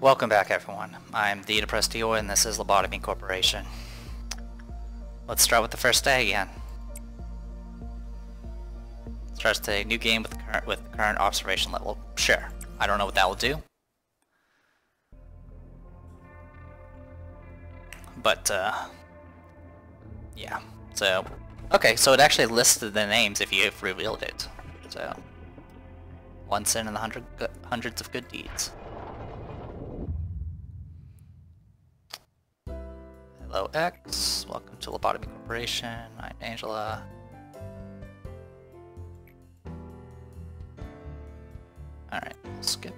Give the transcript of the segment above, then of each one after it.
Welcome back everyone. I'm Depressed Eeyore and this is Lobotomy Corporation. Let's start with the first day again. Starts a new game with the current with the current observation level. Sure. I don't know what that will do. But uh yeah. So okay, so it actually listed the names if you've revealed it. So one sin and the hundred hundreds of good deeds. Hello X, welcome to Lobotomy Corporation, I'm Angela. Alright, we'll skip.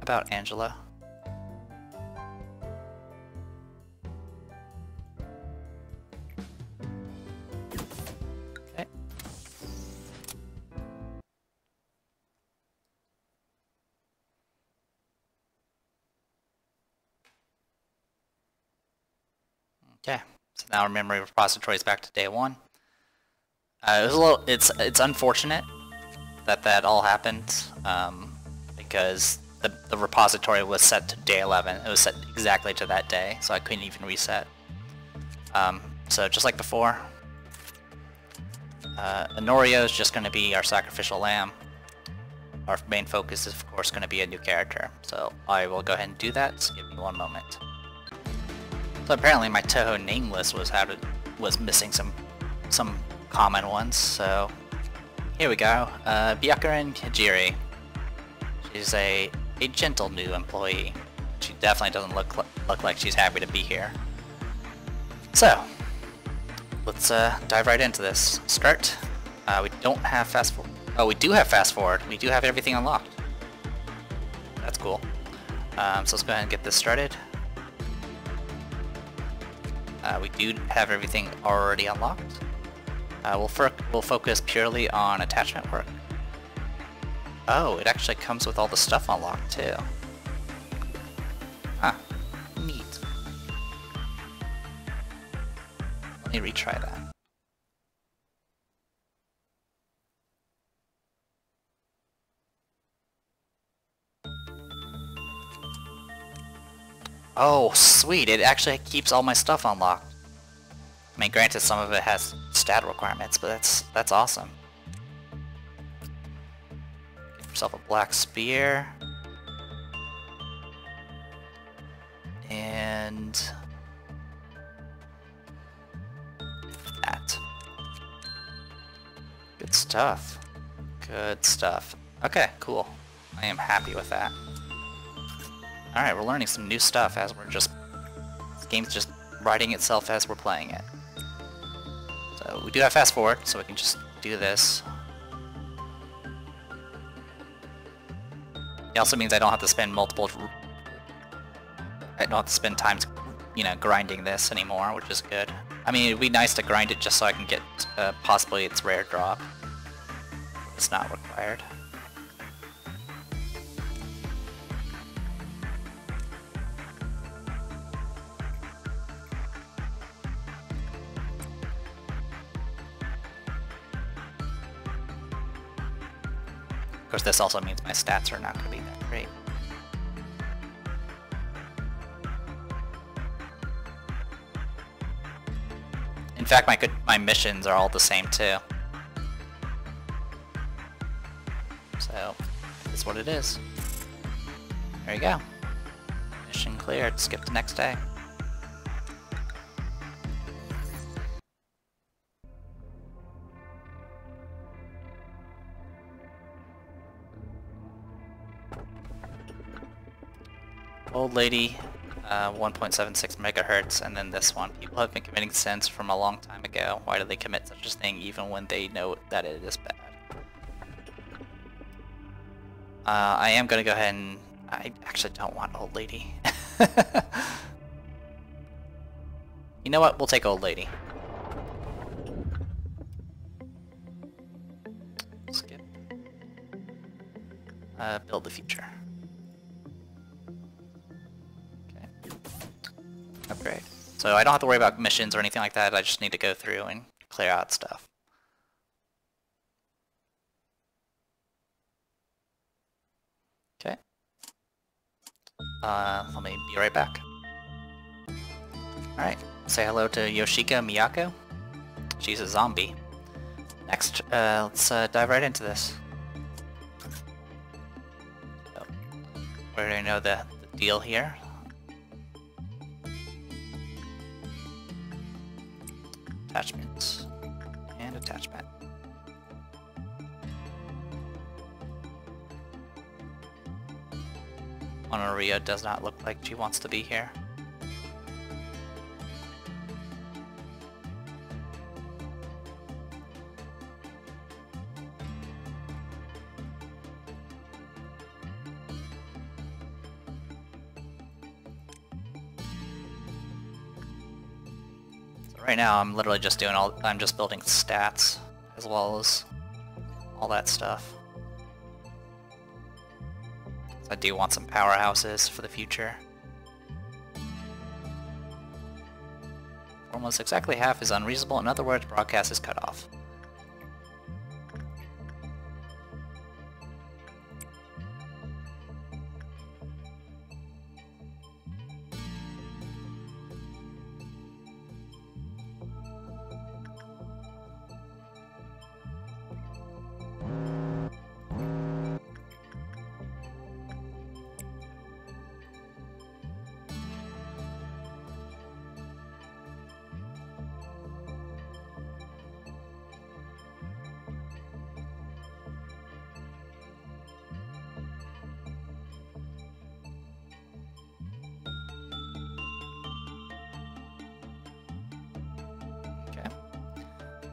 About Angela. Okay, so now our memory repository is back to day one. Uh, it was a little. It's it's unfortunate that that all happened um, because the the repository was set to day 11. It was set exactly to that day, so I couldn't even reset. Um, so just like before, uh, Honorio is just going to be our sacrificial lamb. Our main focus is of course going to be a new character, so I will go ahead and do that. Give me one moment. So apparently my Touhou name list was how to was missing some some common ones, so here we go. Uh, Byakuren Hijiri. She's a, a gentle new employee. She definitely doesn't look look like she's happy to be here. So, let's uh, dive right into this. Start. Uh, we don't have fast forward. Oh, we do have fast forward. We do have everything unlocked. That's cool. Um, so let's go ahead and get this started. Uh, we do have everything already unlocked. Uh, we'll, we'll focus purely on attachment work. Oh, it actually comes with all the stuff unlocked too. Huh. Neat. Let me retry that. Oh, sweet. It actually keeps all my stuff unlocked. I mean, granted, some of it has stat requirements, but that's that's awesome. Get yourself a black spear. And... That. Good stuff. Good stuff. Okay, cool. I am happy with that. Alright, we're learning some new stuff as we're just... This game's just writing itself as we're playing it. So we do have fast forward, so we can just do this. It also means I don't have to spend multiple... I don't have to spend time, you know, grinding this anymore, which is good. I mean, it'd be nice to grind it just so I can get uh, possibly its rare drop. It's not required. This also means my stats are not going to be that great. In fact, my good, my missions are all the same too. So, that's what it is. There you go. Mission cleared. Skip to next day. Old Lady, uh, 1.76 megahertz, and then this one. People have been committing sins from a long time ago. Why do they commit such a thing even when they know that it is bad? Uh, I am gonna go ahead and... I actually don't want Old Lady. you know what? We'll take Old Lady. Skip. Uh, build the future. So I don't have to worry about missions or anything like that, I just need to go through and clear out stuff. uh, let me be right back. Alright, say hello to Yoshika Miyako. She's a zombie. Next, uh, let's uh, dive right into this. So, we already know the, the deal here. Attachments. And attachment. Honoria does not look like she wants to be here. Right now I'm literally just doing all, I'm just building stats as well as all that stuff. I do want some powerhouses for the future. Almost exactly half is unreasonable, in other words, broadcast is cut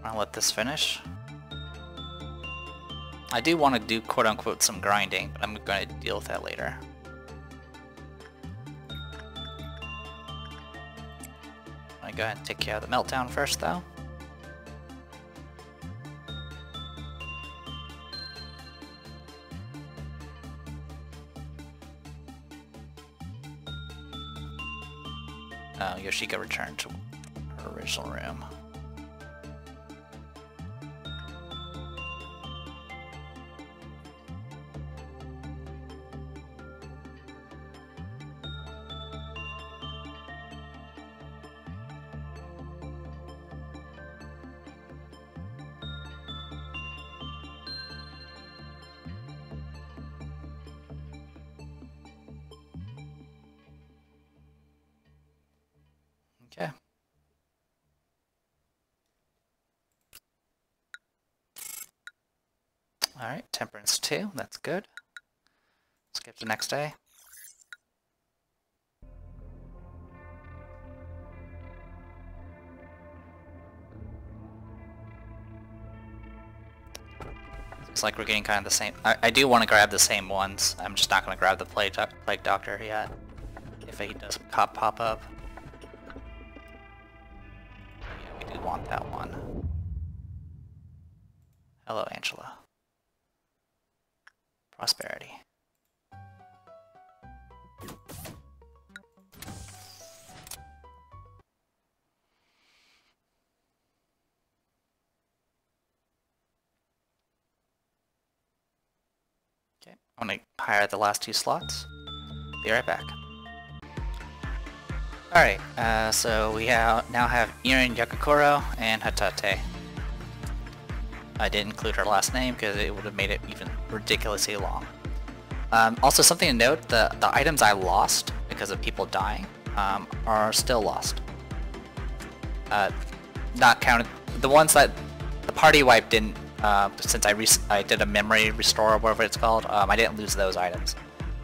I'll let this finish. I do want to do quote-unquote some grinding, but I'm going to deal with that later. I go ahead and take care of the meltdown first, though. Oh, Yoshika returned to her original room. Temperance 2, that's good. Skip to next day. Looks like we're getting kind of the same. I, I do want to grab the same ones. I'm just not going to grab the plague, do plague doctor yet. If he does pop, pop up. Yeah, we do want that one. Hello, Angela. Prosperity. Okay, I'm gonna hire the last two slots. Be right back. Alright, uh, so we ha now have Eirin Yagokoro and Hatate. I didn't include her last name because it would have made it even ridiculously long. Um, also something to note, the, the items I lost because of people dying um, are still lost. Uh, not counted, the ones that the party wipe didn't, uh, since I, I did a memory restore or whatever it's called, um, I didn't lose those items.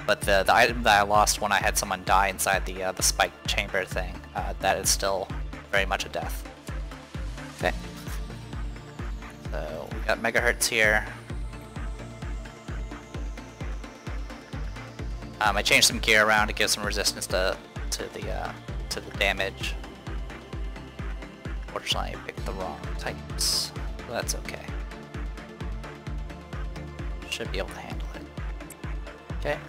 But the, the item that I lost when I had someone die inside the, uh, the spike chamber thing, uh, that is still very much a death. Okay. So we got megahertz here. Um, I changed some gear around to give some resistance to to the uh, to the damage. Fortunately, I picked the wrong types. That's okay. Should be able to handle it. Okay.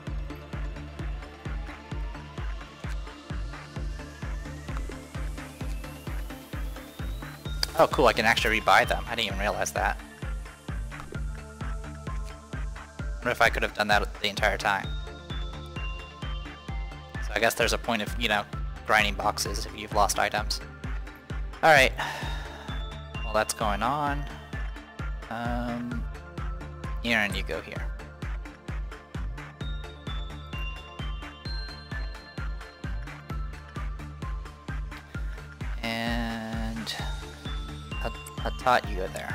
Oh cool, I can actually rebuy them. I didn't even realize that. I wonder if I could have done that the entire time. So I guess there's a point of, you know, grinding boxes if you've lost items. Alright. Well, that's going on. Um, and you go here. Hatate, you go there.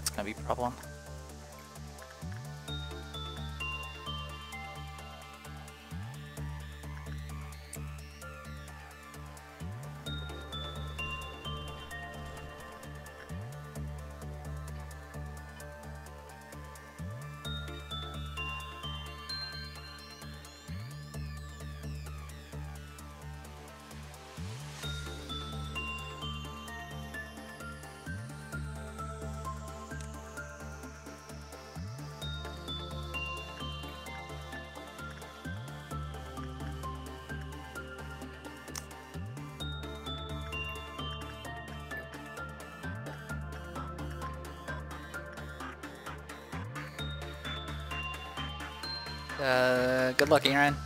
That's gonna be a problem. Uh, good luck, Aaron.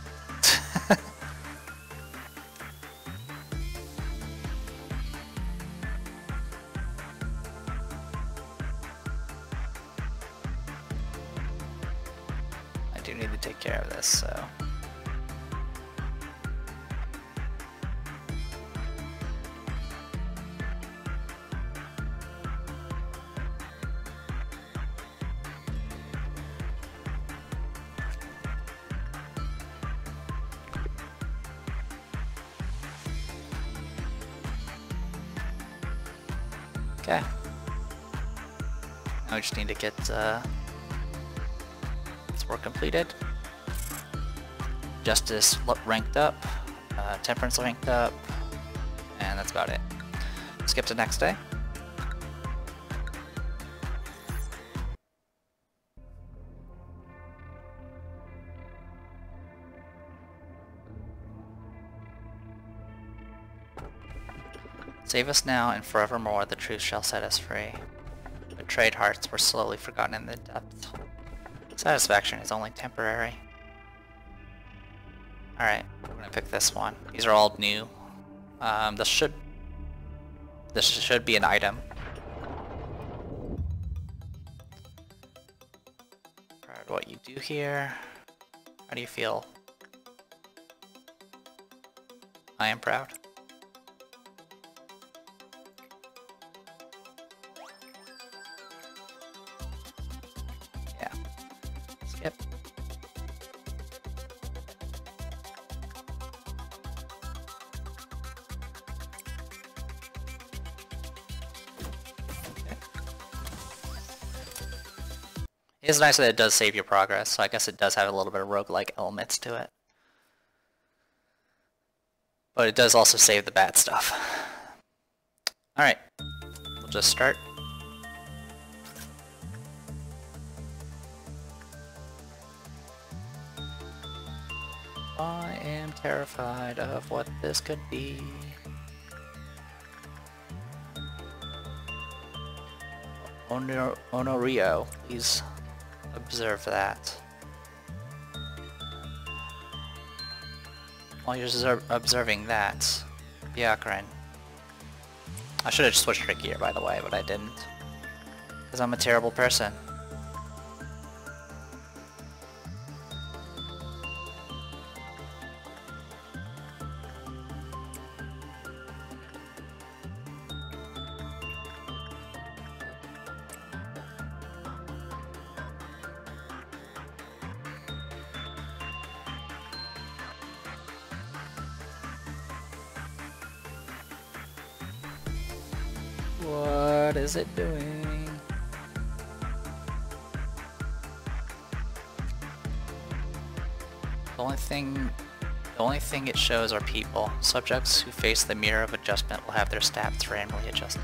Okay. Now we just need to get uh, this work completed. Justice ranked up, uh, Temperance ranked up, and that's about it. Skip to next day. Save us now, and forevermore the truth shall set us free. Betrayed hearts were slowly forgotten in the depths. Satisfaction is only temporary. Alright, we're gonna pick this one. These are all new. Um, this should... This should be an item. To what you do here. How do you feel? I am proud. Nice that it does save your progress, so I guess it does have a little bit of roguelike elements to it. But it does also save the bad stuff. Alright, we'll just start. I am terrified of what this could be. Honor Honorio, please observe that. While you're observing that, Byakuren. I should have switched her gear, by the way, but I didn't. Because I'm a terrible person. Shows are people. Subjects who face the mirror of adjustment will have their stats randomly adjusted.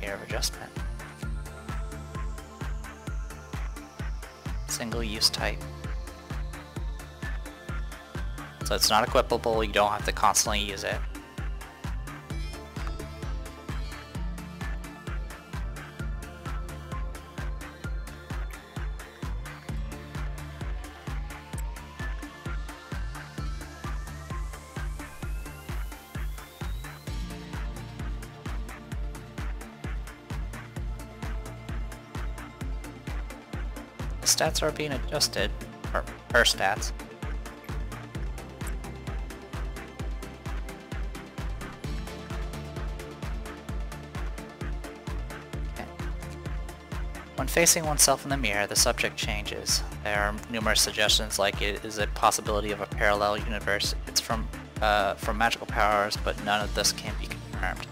Mirror of adjustment. Single use type. So it's not equipable, you don't have to constantly use it. Stats are being adjusted, or her stats. Facing oneself in the mirror, the subject changes. There are numerous suggestions like it is a possibility of a parallel universe. It's from uh, from magical powers, but none of this can be confirmed.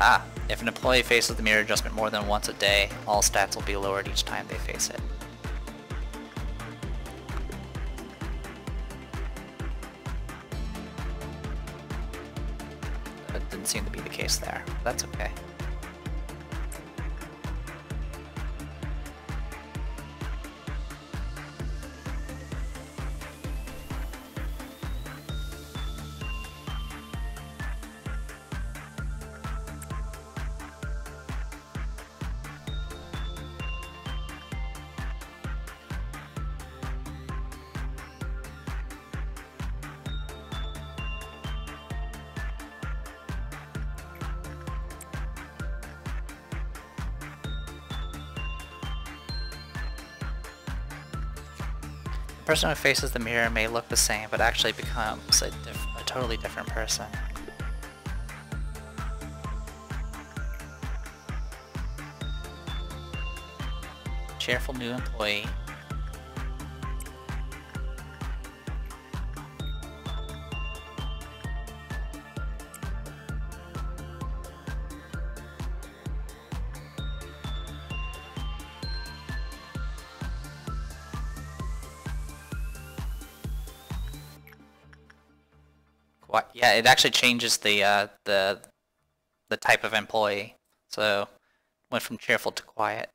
Ah, if an employee faces the mirror adjustment more than once a day, all stats will be lowered each time they face it. That didn't seem to be the case there. That's okay. Person who faces the mirror may look the same, but actually becomes a, a totally different person. Cheerful new employee. What? Yeah, it actually changes the uh, the the type of employee. So went from cheerful to quiet.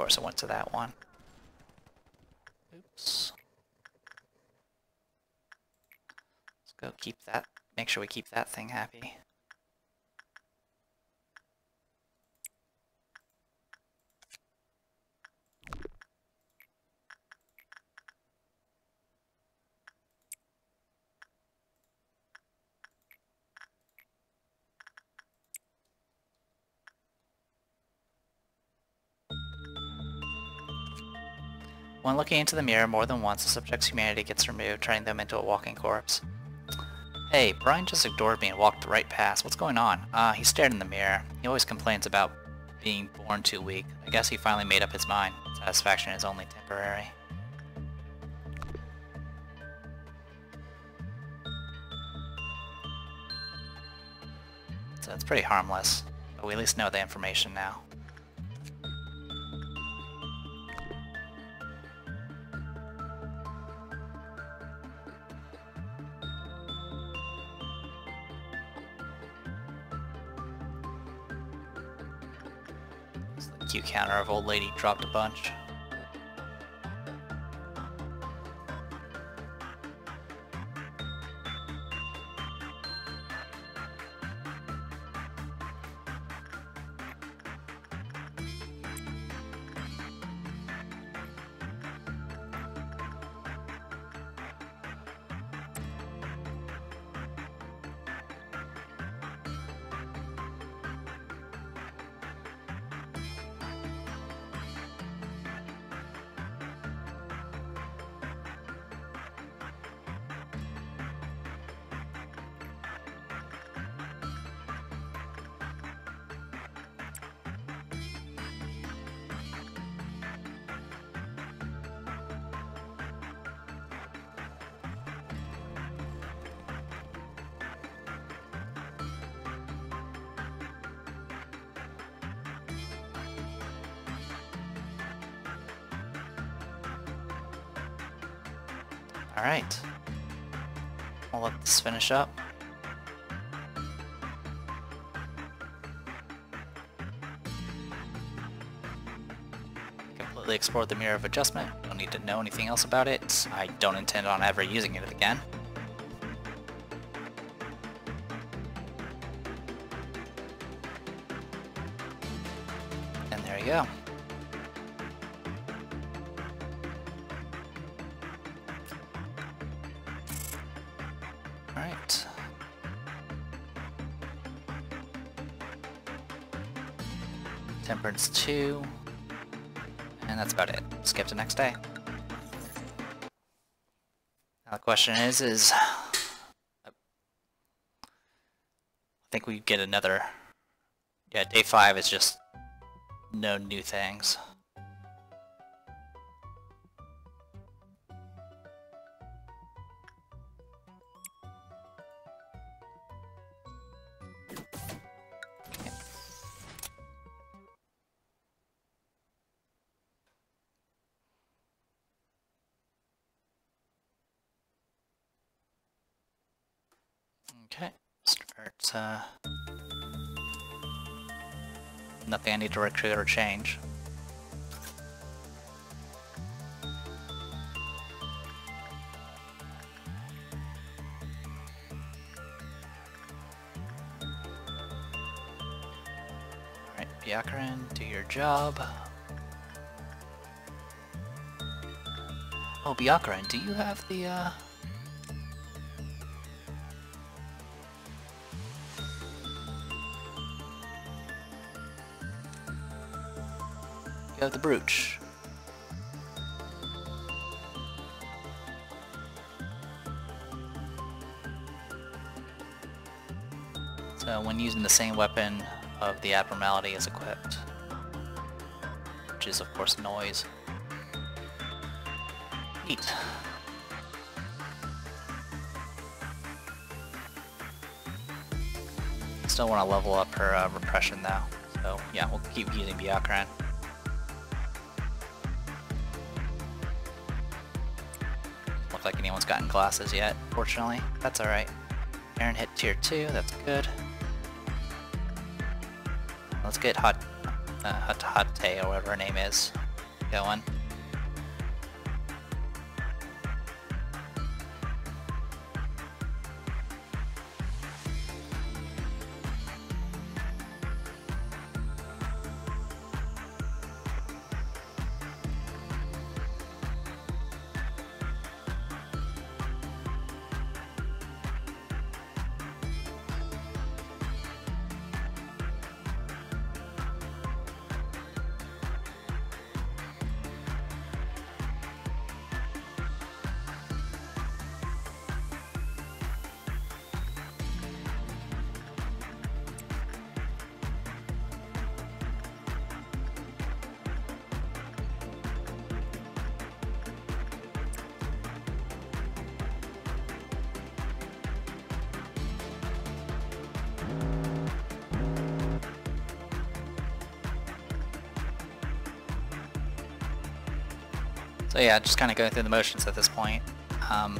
Course, I went to that one. Oops. Let's go keep that. Make sure we keep that thing happy. Looking into the mirror more than once, the subject's humanity gets removed, turning them into a walking corpse. Hey, Brian just ignored me and walked right past. What's going on? Ah, uh, he stared in the mirror. He always complains about being born too weak. I guess he finally made up his mind. Satisfaction is only temporary. So it's pretty harmless, but we at least know the information now. Q counter of old lady dropped a bunch. Alright. I'll let this finish up. Completely explored the Mirror of Adjustment. Don't need to know anything else about it. I don't intend on ever using it again. And there you go. 2. And that's about it. Skip to next day. Now the question is, is... I think we get another... Yeah, day 5 is just no new things. Uh... Nothing I need to recruit or change. Alright, Byakuren, do your job. Oh, Byakuren, do you have the, uh... You have the brooch. So when using the same weapon of the abnormality is equipped, which is of course noise. Neat. Still want to level up her uh, repression though, so yeah, we'll keep using Byakuren. Gotten glasses yet, fortunately. That's alright. Aaron hit tier 2, that's good. Let's get Hot, uh, Hot Hate, or whatever her name is, going. So yeah, just kind of going through the motions at this point. Um,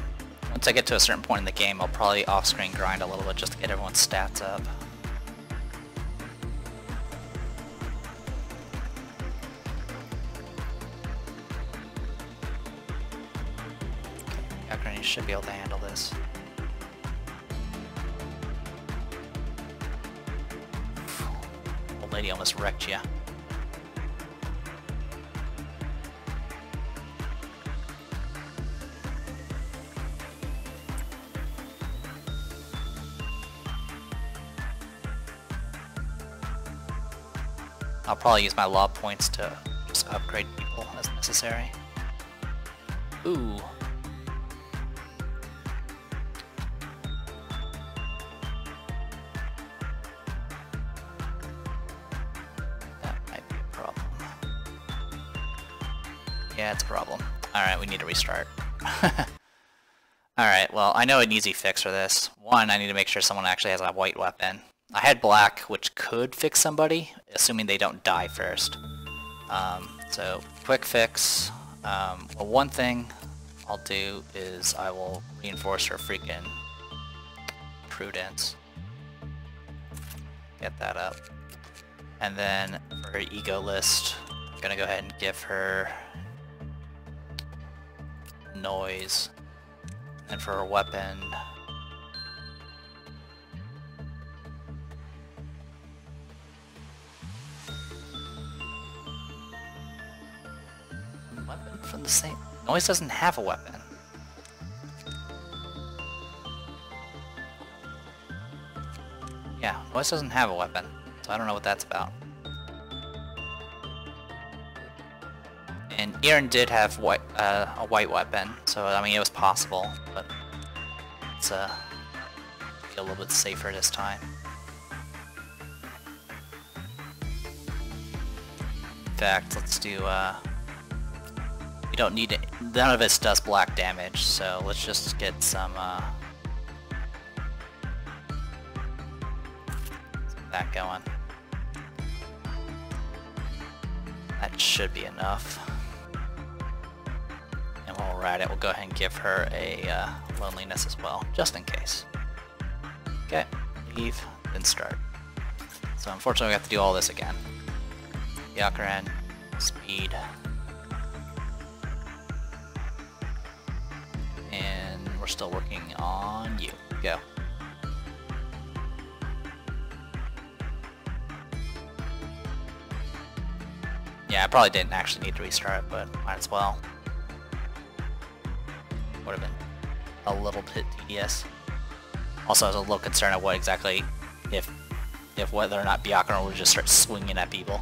once I get to a certain point in the game, I'll probably off-screen grind a little bit just to get everyone's stats up. You should be able to handle this. Old lady almost wrecked you. Probably use my law points to just upgrade people as necessary. Ooh. That might be a problem. Yeah, it's a problem. Alright, we need to restart. Alright, well, I know an easy fix for this. One, I need to make sure someone actually has a white weapon. I had black, which could fix somebody, assuming they don't die first. Um, so, quick fix. Um, well, one thing I'll do is I will reinforce her freaking prudence. Get that up. And then for her ego list, I'm gonna go ahead and give her noise. And for her weapon, Noise doesn't have a weapon. Yeah, Noise doesn't have a weapon, so I don't know what that's about. And Eren did have white, uh, a white weapon, so I mean it was possible, but it's uh, a little bit safer this time. In fact, let's do uh, don't need it. None of this does black damage, so let's just get some, uh, that going. That should be enough. And while we're at it, we'll go ahead and give her a uh, loneliness as well, just in case. Okay, leave, then start. So unfortunately we have to do all this again. Byakuren, speed, still working on you. Go. Yeah, I probably didn't actually need to restart but might as well. Would have been a little bit tedious. Also, I was a little concerned at what exactly, if, if whether or not Byakuren would just start swinging at people.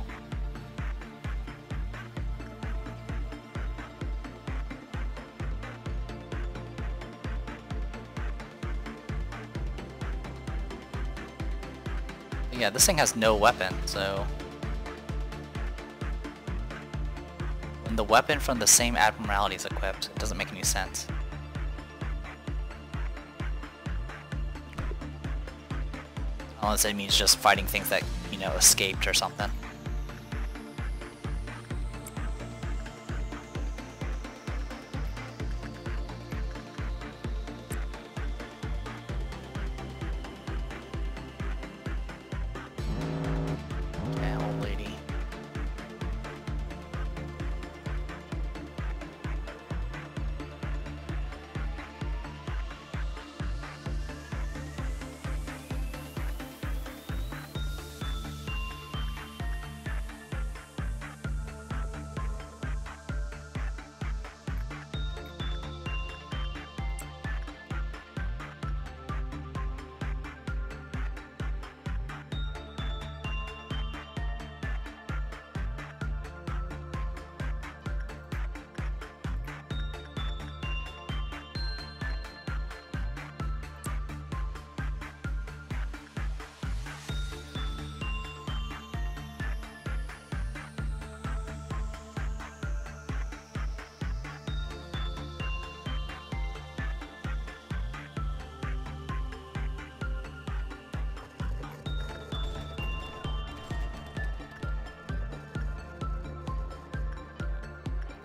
Yeah, this thing has no weapon, so... When the weapon from the same abnormality is equipped, it doesn't make any sense. Unless it means just fighting things that, you know, escaped or something.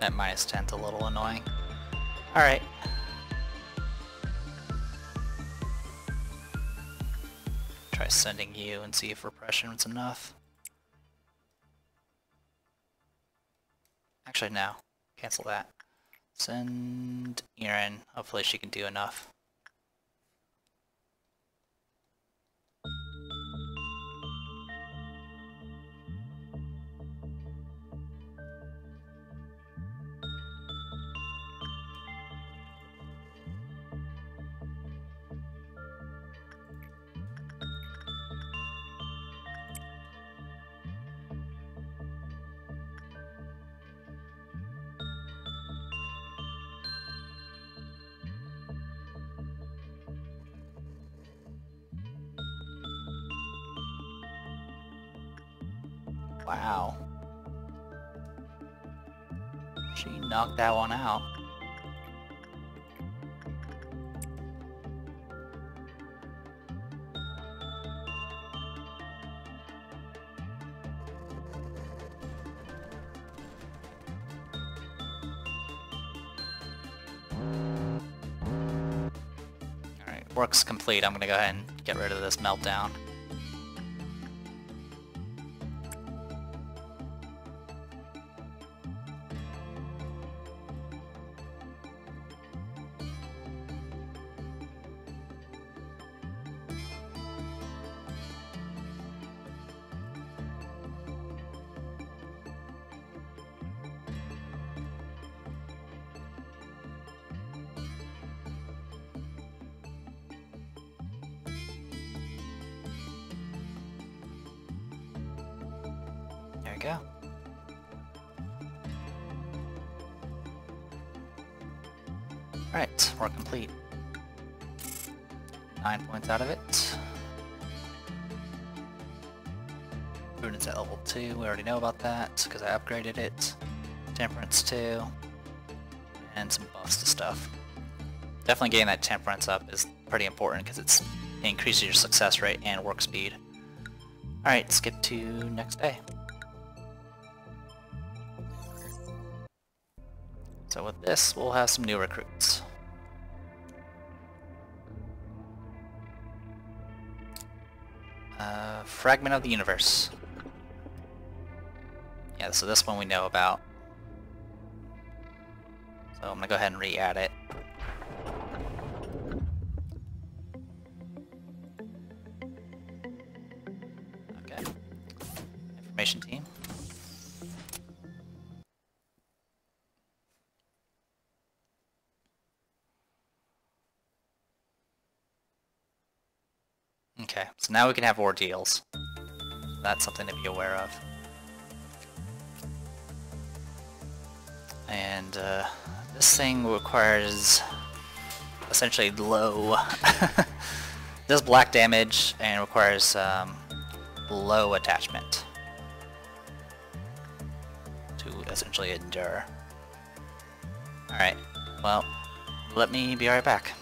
That minus 10's a little annoying. Alright. Try sending you and see if repression is enough. Actually, no. Cancel that. Send Eren. Hopefully she can do enough. Wow. She knocked that one out. Alright, work's complete. I'm gonna go ahead and get rid of this meltdown. There we go. Alright, we're complete. Nine points out of it. Prudence at level 2, we already know about that, because I upgraded it. Temperance 2. And some buffs to stuff. Definitely getting that temperance up is pretty important because it increases your success rate and work speed. Alright, skip to next day. This, we'll have some new recruits. Uh, Fragment of the Universe. Yeah, so this one we know about. So I'm gonna go ahead and re-add it. Now we can have ordeals. That's something to be aware of. And uh, this thing requires essentially low, does black damage and requires um, low attachment to essentially endure. Alright, well, let me be right back.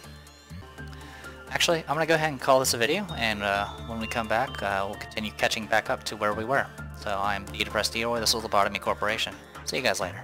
Actually, I'm gonna go ahead and call this a video, and uh, when we come back, uh, we'll continue catching back up to where we were. So I'm the Depressed Eeyore, this was Lobotomy Corporation. See you guys later.